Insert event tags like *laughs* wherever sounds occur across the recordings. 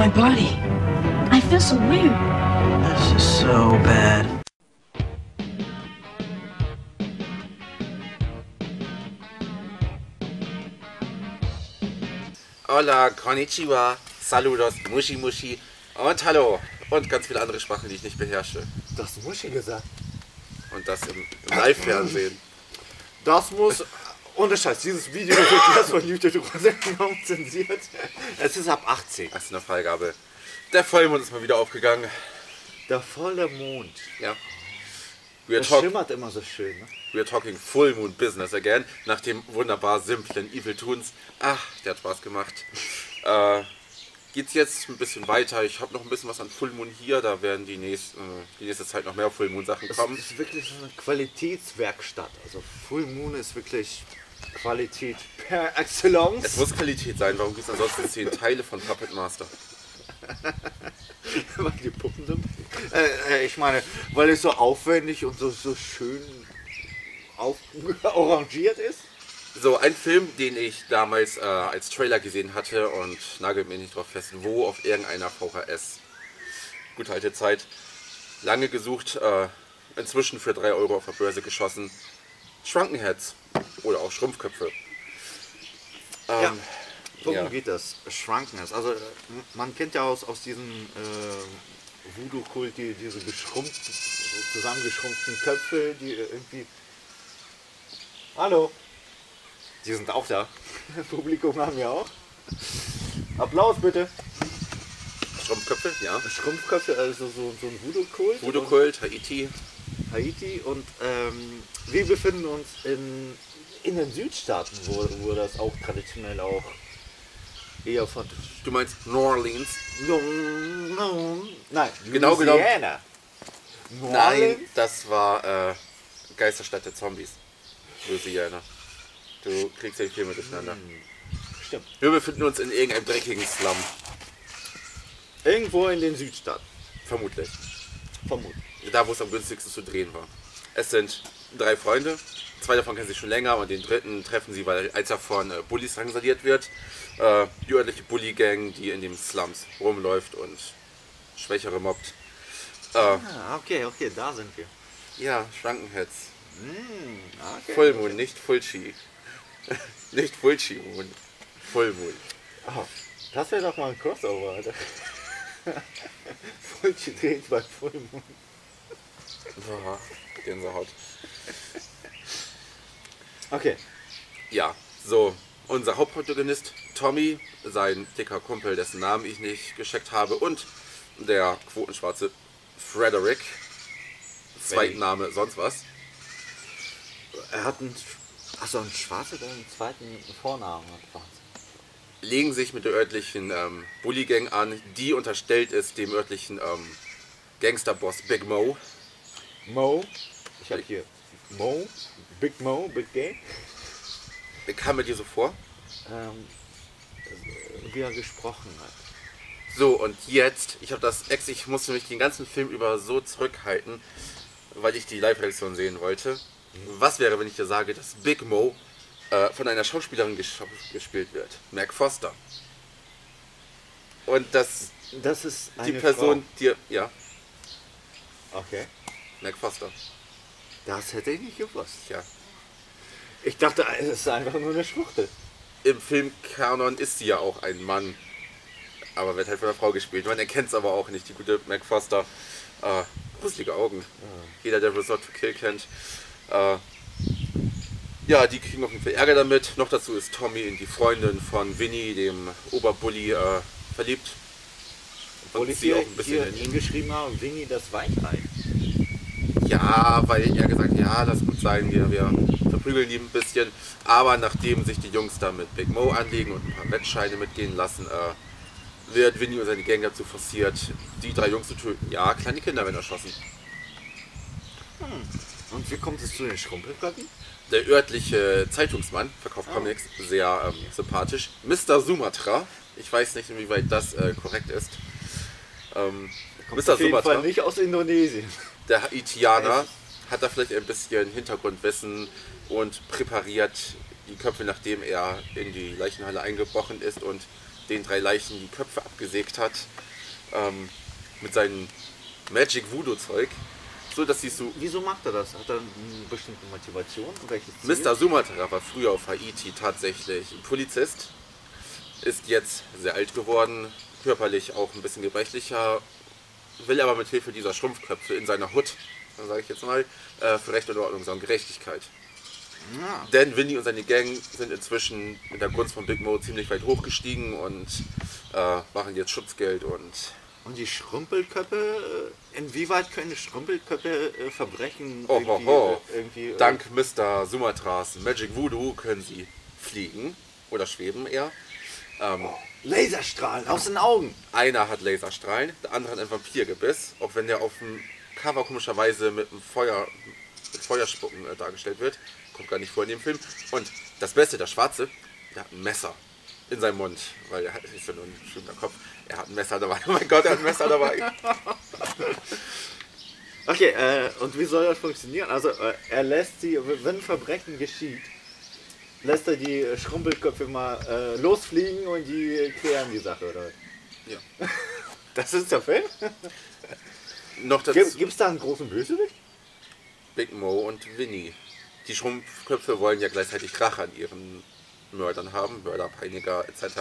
my body. I feel so weird. This is so bad. Hola, konnichiwa, saludos, mushi mushi und hallo. Und ganz viele andere Sprachen, die ich nicht beherrsche. Du hast Muschi gesagt. Und das im, im Live-Fernsehen. Das muss. Ohne Scheiß, dieses Video wird erst von YouTube runtergenommen, zensiert. Es ist ab 18. Das ist eine Freigabe. Der Vollmond ist mal wieder aufgegangen. Der volle Mond. Ja. We Das schimmert immer so schön. Ne? we are talking Full Moon Business again. Nach dem wunderbar simplen Evil Toons. Ach, der hat Spaß gemacht. *laughs* Äh, geht's jetzt ein bisschen weiter. Ich habe noch ein bisschen was an Full Moon hier. Da werden die, nächst, äh, die nächste Zeit noch mehr Full Moon Sachen Es kommen. ist wirklich so eine Qualitätswerkstatt. Also Full Moon ist wirklich Qualität per Excellence. Es muss Qualität sein. Warum gibt es ansonsten zehn Teile von Puppet Master? *laughs* weil die Puppen sind. Äh, äh, ich meine, weil es so aufwendig und so, so schön auf, *laughs* arrangiert ist. So, ein Film, den ich damals äh, als Trailer gesehen hatte und nagelt mir nicht drauf fest, wo auf irgendeiner VHS. Gute alte Zeit. Lange gesucht, äh, inzwischen für 3 Euro auf der Börse geschossen. Shrunken Heads oder auch Schrumpfköpfe. Ja. Ähm, Worum Ja. geht das? Shrunkeness. Also äh, man kennt ja aus, aus diesem äh, Voodoo-Kult die, diese geschrumpften, so zusammengeschrumpften Köpfe, die äh, irgendwie. Hallo. Die sind auch da. *laughs* Publikum haben wir auch. Applaus bitte. Schrumpfköpfe, ja. Schrumpfköpfe, also so, so ein Voodoo-Kult. Voodoo-Kult, Haiti. Haiti und ähm, wir befinden uns in, in den Südstaaten, wo, wo das auch traditionell auch eher von Du meinst New Orleans? Nein, Genau genommen- Louisiana. New Nein, Orleans? das war äh, Geisterstadt der Zombies. Louisiana. Du kriegst den Filme durcheinander. Stimmt. Wir befinden uns in irgendeinem dreckigen Slum. Irgendwo in den Südstaaten. Vermutlich. Vermutlich. Da, wo es am günstigsten zu drehen war. Es sind drei Freunde. Zwei davon kennen sich schon länger und den dritten treffen sie, weil eins davon äh, Bullies drangsaliert wird. Äh, die örtliche Bully-Gang, die in den Slums rumläuft und Schwächere mobbt. Äh, Ah, okay, okay, da sind wir. ja, Schrankenheads. Hm, okay. Vollmond, nicht Fulci. *laughs* nicht Fulci-Moon. Vollmond. Oh, das wäre doch mal ein Crossover, Alter. *laughs* Fulci dreht bei Vollmond. Boah, Gänsehaut. *laughs* Okay. Ja, so. Unser Hauptprotagonist Tommy, sein dicker Kumpel, dessen Namen ich nicht gescheckt habe, und der quotenschwarze Frederick, Zweitname, sonst was. Er hat einen, achso, einen schwarzen oder einen zweiten Vornamen. Wahnsinn. legen sich mit der örtlichen ähm, Bully-Gang an, die unterstellt ist dem örtlichen ähm, Gangsterboss Big Mo. Mo. Ich habe hier Mo, Big Mo, Big Gay. Der kam mir dir so vor. Ähm, wie er gesprochen hat. So, und jetzt, ich habe das Ex, ich musste mich den ganzen Film über so zurückhalten, weil ich die Live-Reaktion sehen wollte. Was wäre, wenn ich dir sage, dass Big Mo äh, von einer Schauspielerin ges gespielt wird? Mac Foster. Und dass Das ist die Person dir. Ja, Frau. Okay. Mac Foster. Das hätte ich nicht gewusst. Ja. Ich dachte, es ist einfach nur eine Schwuchtel. Im Filmkanon ist sie ja auch ein Mann. Aber wird halt von einer Frau gespielt. Man erkennt es aber auch nicht, die gute Mac Foster. Äh, gruselige Augen. Jeder, der Resort to Kill kennt. Äh, ja, die kriegen auf jeden Fall Ärger damit. Noch dazu ist Tommy in die Freundin von Winnie, dem Oberbully, äh, verliebt. Obwohl Und ich sie auch ein bisschen hier in ihn. hingeschrieben habe, Winnie das Weichei. Ja, weil er gesagt hat, ja, lass gut sein, wir, wir verprügeln ihn ein bisschen. Aber nachdem sich die Jungs da mit Big Mo anlegen und ein paar Wettscheine mitgehen lassen, äh, wird Winnie und seine Gang dazu forciert, die drei Jungs zu töten. Ja, kleine Kinder werden erschossen. Und wie kommt es zu den Schrumpelköpfen? Der örtliche Zeitungsmann verkauft Comics, sehr ähm, sympathisch. Mr. Sumatra, ich weiß nicht, inwieweit das äh, korrekt ist. Ähm, Mr. Auf jeden Sumatra. Fall nicht aus Indonesien. Der Haitianer hat da vielleicht ein bisschen Hintergrundwissen und präpariert die Köpfe, nachdem er in die Leichenhalle eingebrochen ist und den drei Leichen die Köpfe abgesägt hat. Ähm, mit seinem Magic Voodoo Zeug. So dass sie so. Wieso macht er das? Hat er eine bestimmte Motivation? Welches Ziel? Mr. Sumatra war früher auf Haiti tatsächlich Polizist. Ist jetzt sehr alt geworden, körperlich auch ein bisschen gebrechlicher, will aber mit Hilfe dieser Schrumpfköpfe in seiner Hut, sage ich jetzt mal, äh, für Recht und Ordnung sorgen, Gerechtigkeit. Ja. Denn Winnie und seine Gang sind inzwischen mit der Gunst von Big Mo ziemlich weit hochgestiegen und äh, machen jetzt Schutzgeld und Und die Schrumpelköpfe, äh, inwieweit können Schrumpelköpfe äh, Verbrechen Oh, irgendwie, ho. äh, irgendwie äh, dank Mr. Sumatras Magic Voodoo können sie fliegen oder schweben eher. Ähm, Laserstrahlen aus den Augen? einer hat Laserstrahlen, der andere hat ein Vampirgebiss, auch wenn der auf dem Cover komischerweise mit einem Feuer, mit Feuerspucken äh, dargestellt wird. Kommt gar nicht vor in dem Film. Und das Beste, der Schwarze, der hat ein Messer in seinem Mund, weil er hat ist ja nur ein schwimmender Kopf. Er hat ein Messer dabei. *laughs* Oh mein Gott, er hat ein Messer dabei. *laughs* Okay, äh, und wie soll das funktionieren? Also, äh, er lässt sie, wenn Verbrechen geschieht, lässt er die Schrumpelköpfe mal äh, losfliegen und die klären die Sache, oder? Ja. *laughs* Das ist der Film? Noch dazu Gibt es da einen großen Bösewicht? Big Mo und Winnie. Die Schrumpfköpfe wollen ja gleichzeitig Rache an ihren Mördern haben, Mörder, Peiniger etc.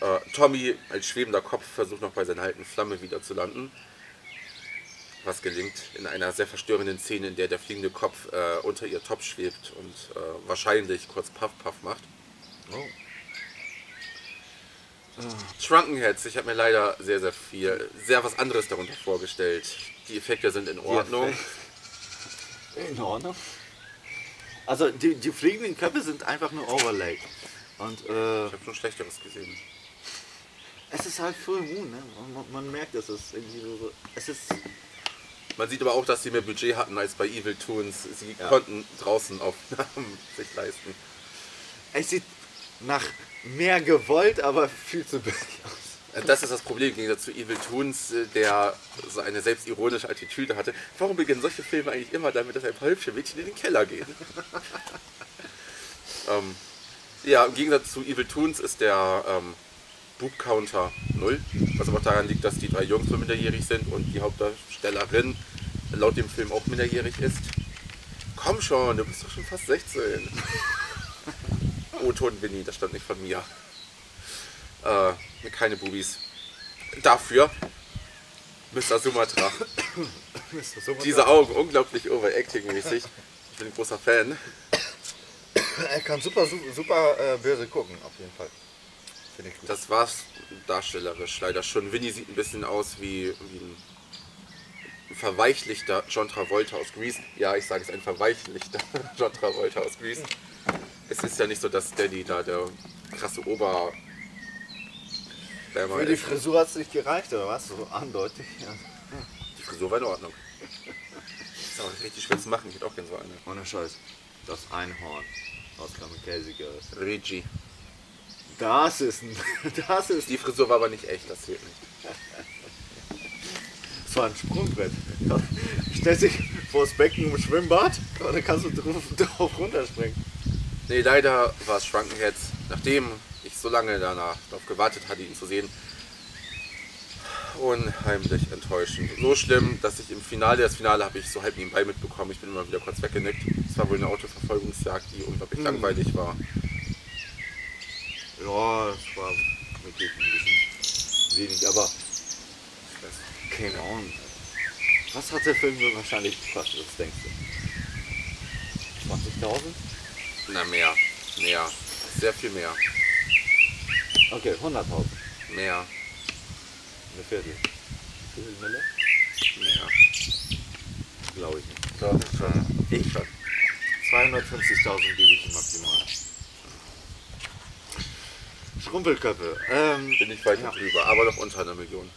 Äh, Tommy als schwebender Kopf versucht noch bei seiner alten Flamme wieder zu landen. Was gelingt in einer sehr verstörenden Szene, in der der fliegende Kopf äh, unter ihr Top schwebt und äh, wahrscheinlich kurz Puff Puff macht. Oh. Shrunken Heads, ich habe mir leider sehr, sehr viel, sehr was anderes darunter vorgestellt. Die Effekte sind in Ordnung. In Ordnung. Also, die, die fliegenden Köpfe sind einfach nur Overlay. Und äh, Ich habe schon Schlechteres gesehen. es ist halt Full Moon, ne? Man, man merkt, dass es irgendwie so, so. Es ist. Man sieht aber auch, dass sie mehr Budget hatten als bei Evil Toons. Sie Ja. konnten draußen Aufnahmen *laughs* sich leisten. Es sieht nach mehr gewollt, aber viel zu billig aus. Äh, Das ist das Problem im Gegensatz zu Evil Toons, äh, der so eine selbstironische Attitüde hatte. Warum beginnen solche Filme eigentlich immer damit, dass ein paar hübsche Mädchen in den Keller gehen? *laughs* ähm, ja, im Gegensatz zu Evil Toons ist der ähm, Boob Counter 0, was aber daran liegt, dass die drei Jungs nur minderjährig sind und die Hauptdarstellerin laut dem Film auch minderjährig ist. Komm schon, du bist doch schon fast 16. *laughs* O-Ton Winnie, das stand nicht von mir. Äh, keine Bubis. Dafür Mr. *coughs* Sumatra. Diese Augen, unglaublich overacting-mäßig. Ich bin ein großer Fan. *coughs* Er kann super, super, super äh, böse gucken, auf jeden Fall. Finde ich gut. Das war's darstellerisch leider schon. Winnie sieht ein bisschen aus wie, wie ein verweichlichter John Travolta aus Grease. Ja, ich sage es, ein verweichlichter *laughs* John Travolta aus Grease. Es ist ja nicht so, dass Danny da der krasse Ober... Für die ist. Frisur hat es nicht gereicht, oder was? So andeutig. Ja. Die Frisur war in Ordnung. Ist aber richtig schwer zu machen. Ich hätte auch gerne so eine. Ohne Scheiß. Das Einhorn aus Kamikaze-Girls. Rigi. Das ist ein. *laughs* Das ist. Die Frisur war aber nicht echt, das zählt nicht. Das war ein Sprungbrett. *laughs* Stellst dich vor das Becken im Schwimmbad und dann kannst du drauf, *laughs* drauf runterspringen. Nee, leider war es Shrunken Heads. Nachdem ich so lange danach darauf gewartet hatte, ihn zu sehen, unheimlich enttäuschend. So schlimm, dass ich im Finale, das Finale habe ich so halb nebenbei mitbekommen, ich bin immer wieder kurz weggenickt. Es war wohl eine Autoverfolgungsjagd, die unglaublich langweilig war. Ja, das war wirklich ein bisschen wenig, aber keine Ahnung. Was hat der Film wohl wahrscheinlich gekostet, was denkst du? 20.000? Na, mehr. Mehr. Sehr viel mehr. Okay, 100.000. Mehr. Eine Viertel. Viertel Mille? Mehr. Glaube ich nicht. Doch, schon. Ich? schon. 250.000 gebe ich maximal. Schrumpelköpfe. Ähm, Bin ich weit Ja. drüber, aber noch unter einer Million.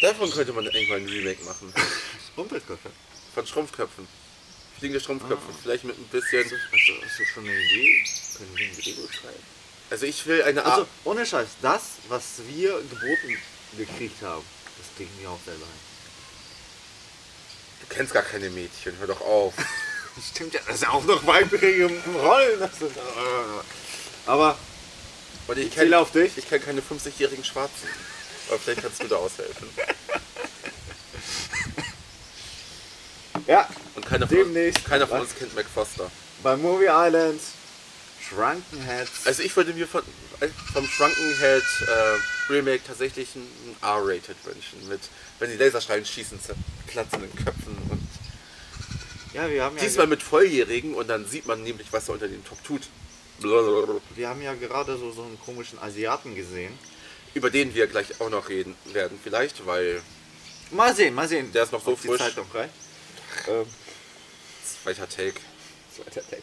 Davon könnte man irgendwann ein Remake machen. *laughs* Schrumpelköpfe. Von Schrumpfköpfen. Fliegende Schrumpfköpfe. Vielleicht mit ein bisschen. Hast du, hast, du, hast du schon eine Idee? Können wir ein Drehbuch schreiben? Also ich will eine Also, Art. ohne Scheiß, das, was wir geboten gekriegt haben, das kriegen wir auch selber hin. Du kennst gar keine Mädchen, hör doch auf. *laughs* Das stimmt ja, das ist ja auch noch weibliche Rollen. Sind, äh, Aber Und ich ich zähle kenne auf dich. ich kenn keine 50-jährigen Schwarzen. Aber vielleicht kannst du da aushelfen. *laughs* Ja, Und keiner von, Demnächst. keiner von uns kennt Mac Foster. bei Movie Island, Shrunken Heads. Also ich würde mir von, äh, vom Shrunkenhead äh, Remake tatsächlich ein R-Rated wünschen. Mit, wenn die Laserstrahlen schießen, zerplatzenden Köpfen. Und ja, wir haben ja, diesmal mit Volljährigen und dann sieht man nämlich, was er unter dem Top tut. Blablabla. wir haben ja gerade so, so einen komischen Asiaten gesehen. Über den wir gleich auch noch reden werden, vielleicht, weil Mal sehen, mal sehen. Der ist noch so ob die frisch. Zeit noch reicht. Ähm, zweiter Take. zweiter Tag.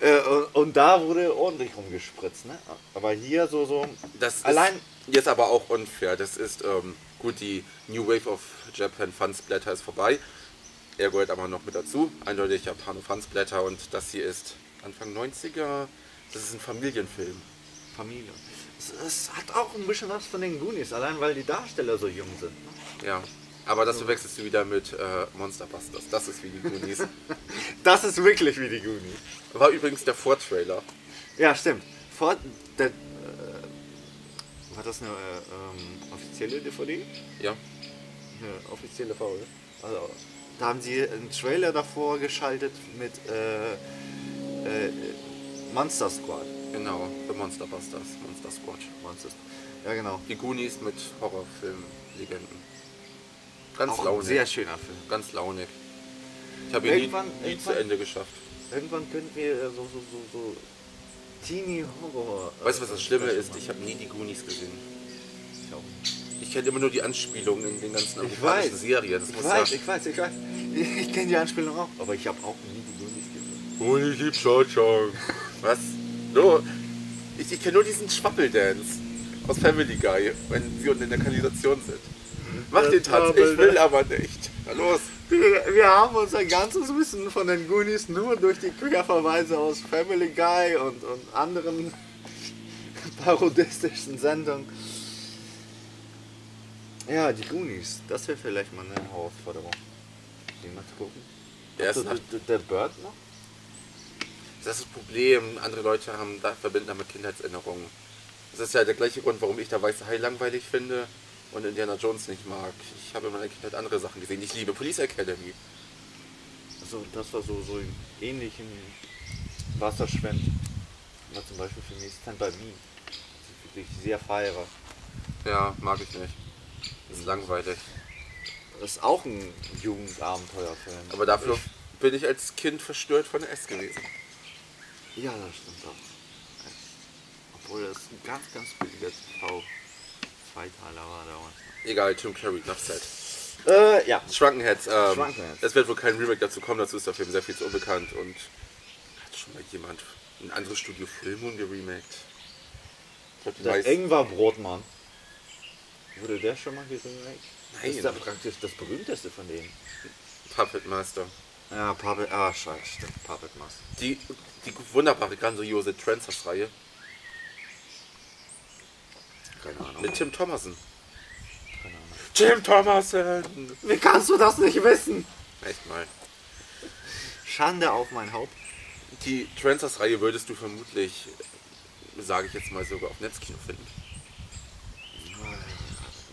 Äh, und, und da wurde ordentlich rumgespritzt, ne? Aber hier so, so. Das Allein- jetzt aber auch unfair. Das ist ähm, gut, die New Wave of Japan Fansblätter ist vorbei. Er gehört aber noch mit dazu. Eindeutig Japano Fansblätter und das hier ist Anfang 90er. Das ist ein Familienfilm. Familie. Es, es hat auch ein bisschen was von den Goonies, allein weil die Darsteller so jung sind. Ne? Ja. Aber das verwechselst du wieder mit äh, Monster Busters. Das ist wie die Goonies. *laughs* Das ist wirklich wie die Goonies. War übrigens der Vortrailer. Ja, stimmt. Vor, der, äh, war das eine äh, ähm, offizielle DVD? Ja. Eine offizielle VL. Also, da haben sie einen Trailer davor geschaltet mit äh, äh, Monster Squad. Genau. The Monster Busters. Monster Squad. Monsters. Ja, genau. Die Goonies mit Horrorfilm-Legenden. Ganz Auch launig. sehr schöner Film. Ganz launig. Ich habe ihn nie, Irgendwann- nie zu irgendwann- Ende geschafft. Irgendwann könnten wir äh, so, so, so, so Teenie-Horror. Weißt du, was das Schlimme ist? Ich habe nie die Goonies gesehen. Ich auch nicht. Ich kenne immer nur die Anspielungen in den ganzen Ich weiß. Serien. Das Ich weiß, ja. ich weiß, ich weiß. Ich, ich kenne die Anspielung auch, aber ich habe auch nie die Goonies gesehen. Oh, ich lieb. Was? So. Ich, ich kenne nur diesen Schwappeldance aus Family Guy, wenn sie unten in der Kanalisation sind. Mach den Tanz, ich will aber nicht. Na los. Wir, wir haben unser ganzes Wissen von den Goonies nur durch die Querverweise aus Family Guy und, und anderen *laughs* parodistischen Sendungen. Ja, die Goonies, das wäre vielleicht mal eine Herausforderung. Die mal zu gucken. Der ist Hast du nach- der, Bird noch? Das ist das Problem. Andere Leute haben da verbinden damit Kindheitserinnerungen. Das ist ja der gleiche Grund, warum ich der Weiße Hai langweilig finde und Indiana Jones nicht mag. Ich habe in meiner Kindheit andere Sachen gesehen. Ich liebe Police Academy. Also das war so, so im ähnlichen Wasserschwend. War zum Beispiel für mich Stand By Me. Wirklich sehr feiere. Ja, mag ich nicht. Das ist langweilig. Das ist auch ein Jugendabenteuerfilm. Aber dafür bin ich als Kind verstört von S gewesen. Ja, das stimmt auch. Obwohl das ein ganz, ganz billiger TV. Zweiteiler war damals. Egal, Tim Curry, nach Zeit. Äh, ja. Shrunkenheads, ähm, Shrunkenheads. es wird wohl kein Remake dazu kommen, dazu ist der Film sehr viel zu unbekannt und hat schon mal jemand ein anderes Studio Filmung geremaked. Ich Der Ingvar Brotmann. Wurde der schon mal? Das Nein. ist ja praktisch das berühmteste von denen. Puppet Master. Ja, Puppet, ah, scheiße, stimmt, Puppet Master. Die, die wunderbare, grandiose Transfers-Reihe Keine Ahnung. mit Tim Thomason. Keine Ahnung. Tim Thomason! Wie kannst du das nicht wissen? Echt mal. Schande auf mein Haupt. Die Transfers-Reihe würdest du vermutlich, sage ich jetzt mal, sogar auf Netzkino finden.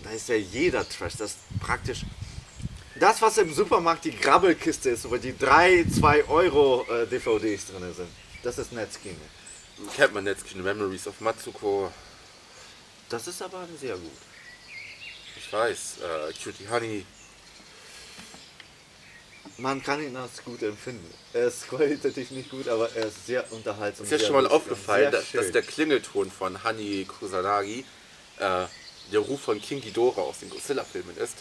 Da ist ja jeder Trash. Das ist praktisch. Das, was im Supermarkt die Grabbelkiste ist, wo die 3, 2 Euro äh, DVDs drin sind, das ist Netzkino. Kennt man Netzkino Memories of Matsuko. Das ist aber sehr gut. Ich weiß, äh, Cutie Honey. Man kann ihn als gut empfinden. Er ist qualitativ nicht gut, aber er ist sehr unterhaltsam. Ist dir sehr schon mal aufgefallen, dass, dass der Klingelton von Hani Kusanagi äh, der Ruf von King Ghidorah aus den Godzilla-Filmen ist?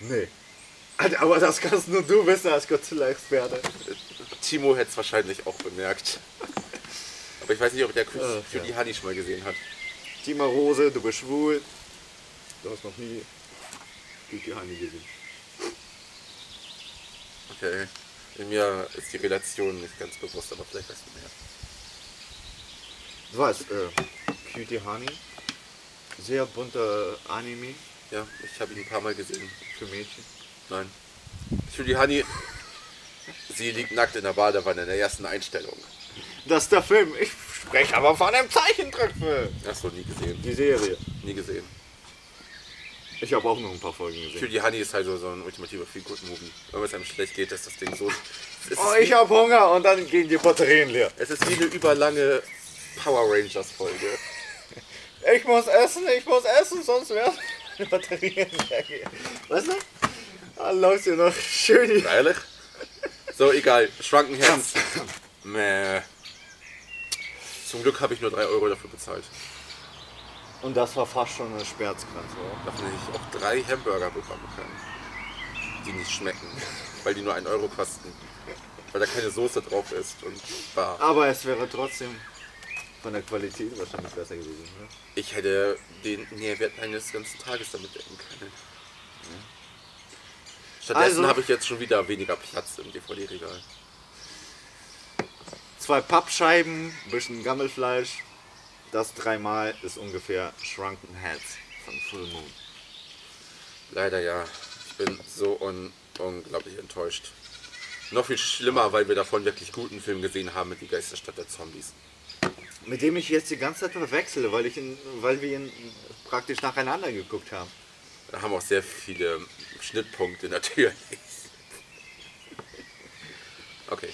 Nee. Alter, Aber das kannst nur du wissen als Godzilla-Experte. Timo hätte es wahrscheinlich auch bemerkt. Aber ich weiß nicht, ob der Ach, Cutie Honey schon mal gesehen hat. Tima Rose, du bist schwul. Du hast noch nie Gute Honey gesehen. Okay. In mir ist die Relation nicht ganz bewusst, aber vielleicht weißt du mehr. Du weißt, äh, Cutie Honey, sehr bunter Anime Ja, ich habe ihn ein paar Mal gesehen. für Mädchen. Nein. Cutie Honey, sie liegt nackt in der Badewanne in der ersten Einstellung. Das ist der Film. Ich spreche aber von einem Zeichentrickfilm. Achso, nie gesehen. Die Serie. Nie gesehen. Ich habe auch noch ein paar Folgen gesehen. Cutie Honey ist halt so, so ein ultimativer Feel-Good-Movie. Wenn es einem schlecht geht, ist das Ding so. Oh, ich habe Hunger und dann gehen die Batterien leer. es ist wie eine überlange Power Rangers-Folge. Ich muss essen, ich muss essen, sonst werden *laughs* die Batterien gehen. Weißt du? Da läuft ja noch schön Ehrlich? So, egal. Shrunken Heads. Meh. Zum Glück habe ich nur 3 Euro dafür bezahlt. Und das war fast schon eine Schmerzgrenze. oder? Davon hätte ich auch drei Hamburger bekommen können. Die nicht schmecken. *laughs* Weil die nur 1 Euro kosten. Weil da keine Soße drauf ist und bar. Aber es wäre trotzdem von der Qualität wahrscheinlich besser gewesen. Ne? Ich hätte den Nährwert eines ganzen Tages damit decken können. Stattdessen Also- habe ich jetzt schon wieder weniger Platz im DVD-Regal. Zwei Pappscheiben, bisschen Gammelfleisch. Das dreimal ist ungefähr Shrunken Heads von Full Moon. Leider ja. Ich bin so un unglaublich enttäuscht. Noch viel schlimmer, weil wir davon wirklich guten Film gesehen haben mit Die Geisterstadt der Zombies. Mit dem ich jetzt die ganze Zeit verwechsle, weil, ich ihn, weil wir ihn praktisch nacheinander geguckt haben. Da haben auch sehr viele Schnittpunkte natürlich. Okay.